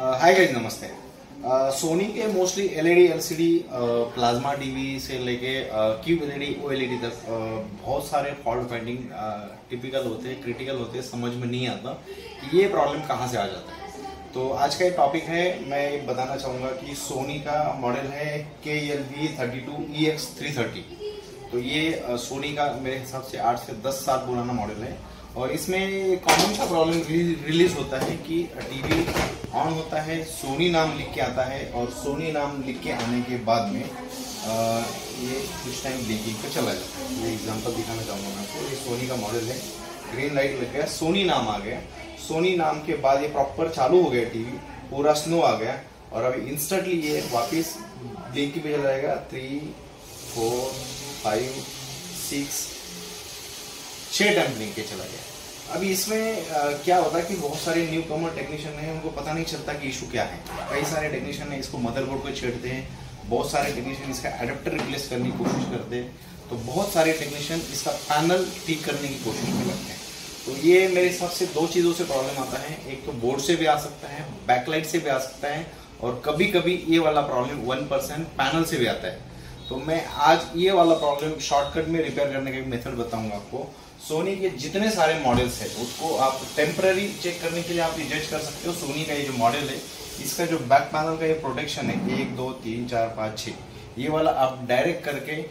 Hi guys नमस्ते. Sony के mostly LED LCD plasma TV से लेके क्यूब एलईडी ओएलईडी तक uh, बहुत सारे फॉल्ट फाइंडिंग टिपिकल होते हैं क्रिटिकल होते हैं समझ में नहीं आता कि ये प्रॉब्लम कहाँ से आ जाता है. तो आज का एक टॉपिक है मैं ये बताना चाहूँगा कि सोनी का मॉडल है K L V thirty two E X three thirty तो ये सोनी का मेरे हिसाब से आठ से दस साल पुराना मॉडल है. और इसमें कॉमन सा प्रॉब्लम रिलीज़ होता है कि टीवी ऑन होता है सोनी नाम लिख के आता है और सोनी नाम लिख के आने के बाद में आ, ये कुछ टाइम ब्लिंकिंग पे चला जाता है। ये एग्जांपल दिखाना चाहूँगा मैं आपको। ये सोनी का मॉडल है। ग्रीन लाइट लग गया। सोनी नाम आ गया। सोनी नाम के बाद ये प्रॉपर चालू हो गया टीवी पूरा स्नो आ गया। और अभी इंस्टेंटली ये वापस ब्लिंकिंग पे चला जाएगा। थ्री फोर फाइव सिक्स छः ब्लिंक के चला गया। अभी इसमें आ, क्या होता है कि बहुत सारे न्यू कमर टेक्नीशियन हैं उनको पता नहीं चलता कि इशू क्या है। कई सारे टेक्नीशियन इसको मदरबोर्ड को छेड़ते हैं। बहुत सारे टेक्नीशियन इसका एडेप्टर रिप्लेस करने की कोशिश करते हैं। तो बहुत सारे टेक्नीशियन इसका पैनल ठीक करने की कोशिश लगते हैं। तो ये मेरे हिसाब से दो चीज़ों से प्रॉब्लम आता है। एक तो बोर्ड से भी आ सकता है बैकलाइट से भी आ सकता है और कभी कभी ये वाला प्रॉब्लम वन परसेंट पैनल से भी आता है। तो मैं आज ये वाला प्रॉब्लम शॉर्टकट में रिपेयर करने का एक मेथड बताऊँगा आपको। सोनी के जितने सारे मॉडल्स हैं, उसको आप टेम्पररी चेक करने के लिए आप ये जज कर सकते हो। सोनी का ये जो मॉडल है, इसका जो बैक पैनल का ये प्रोटेक्शन है, एक, दो, तीन, चार, पाँच छः ये वाला आप डायरेक्ट करके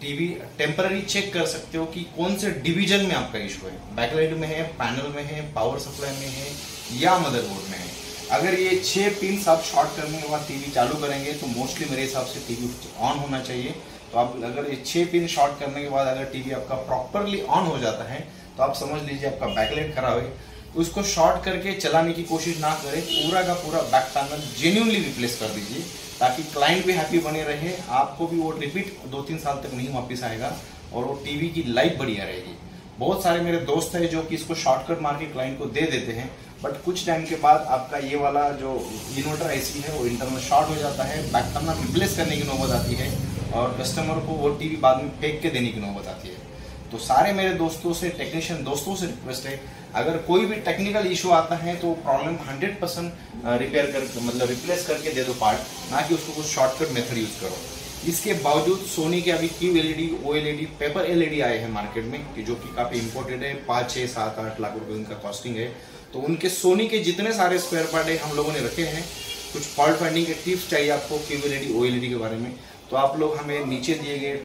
टीवी टेम्पररी चेक कर सकते हो कि कौन से डिवीज़न में आपका इशू है। बैकलाइट में है पैनल में है पावर सप्लाई में है, या मदरबोर्ड में है। अगर ये छः पिन आप शॉर्ट करने के बाद टीवी चालू करेंगे तो मोस्टली मेरे हिसाब से टीवी ऑन होना चाहिए। तो आप अगर ये छः पिन शॉर्ट करने के बाद अगर टीवी आपका प्रॉपरली ऑन हो जाता है तो आप समझ लीजिए आपका बैकलाइट खराब है। उसको शॉर्ट करके चलाने की कोशिश ना करें, पूरा का पूरा बैक पैनल जेन्यूनली रिप्लेस कर दीजिए, ताकि क्लाइंट भी हैप्पी बने रहे, आपको भी वो रिपीट दो तीन साल तक नहीं वापस आएगा, और वो टीवी की लाइफ बढ़िया रहेगी। बहुत सारे मेरे दोस्त हैं जो कि इसको शॉर्टकट मार के क्लाइंट को दे देते हैं बट कुछ टाइम के बाद आपका ये वाला जो इन्वर्टर आईसी है, वो इंटरनल शॉर्ट हो जाता है बैक पैनल रिप्लेस करने की नौबत आती है और कस्टमर को वो टीवी बाद में फेंक के देने की नौबत आती है। तो सारे मेरे दोस्तों से टेक्नीशियन दोस्तों से रिक्वेस्ट है, अगर कोई भी टेक्निकल इशू आता है तो प्रॉब्लम 100 परसेंट रिपेयर कर मतलब रिप्लेस करके दे दो पार्ट ना कि उसको कुछ शॉर्टकट मेथड यूज़ करो। इसके बावजूद सोनी के अभी Q LED O LED paper LED आए हैं मार्केट में, कि जो कि काफ़ी इंपोर्टेड है, पाँच छः सात, आठ लाख रुपए उनका कॉस्टिंग है। तो उनके सोनी के जितने सारे स्क्वायर पार्ट है, हम लोगों ने रखे हैं। कुछ फॉल्ट फाइंडिंग के टिप्स चाहिए आपको क्यू ओ एलईडी के बारे में। तो आप लोग हमें नीचे दिए गए